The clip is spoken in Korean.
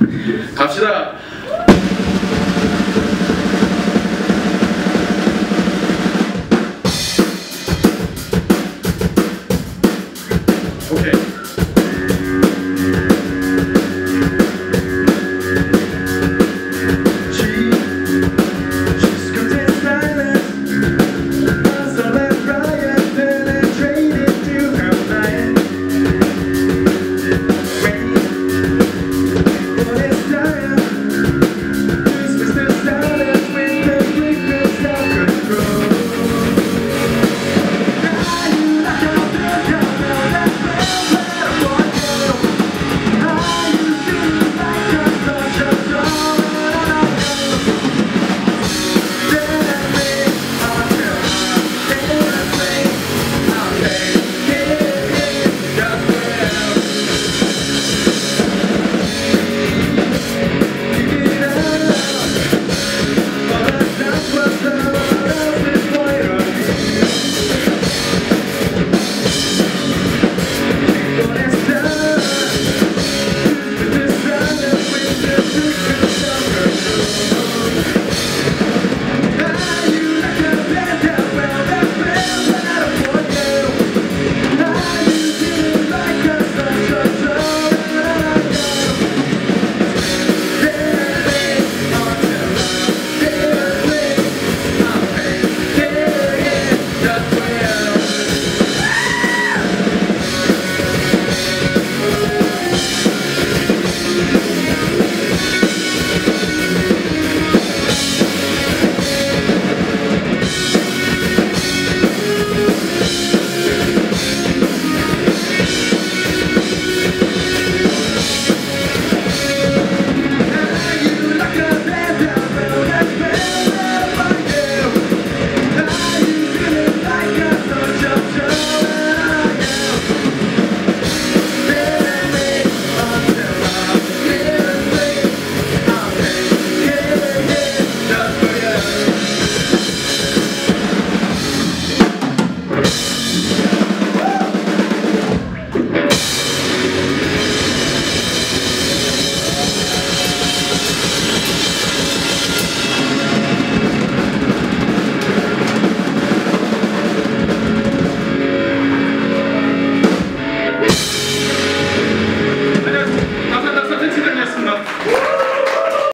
갑시다. 오케이.